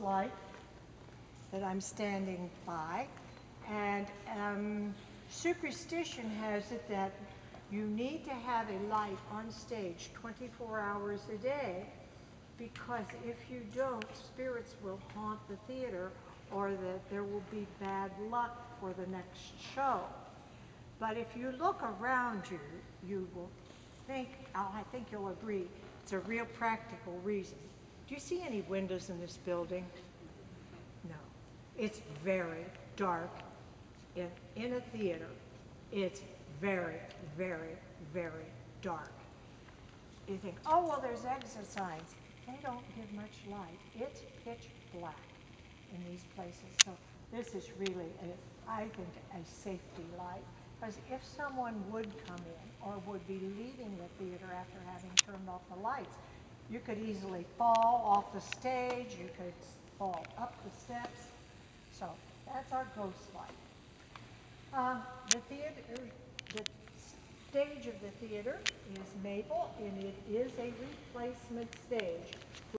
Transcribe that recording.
light that I'm standing by, and um, superstition has it that you need to have a light on stage 24 hours a day because if you don't, spirits will haunt the theater or that there will be bad luck for the next show. But if you look around you, you will think, oh, I think you'll agree, it's a real practical reason. Do you see any windows in this building? No. It's very dark in, in a theater. It's very, very, very dark. You think, oh, well, there's exit signs. They don't give much light. It's pitch black in these places. So this is really, a, I think, a safety light. Because if someone would come in or would be leaving the theater after having turned off the lights, you could easily fall off the stage, you could fall up the steps. So that's our ghost light. Uh, the theater, the stage of the theater is maple, and it is a replacement stage.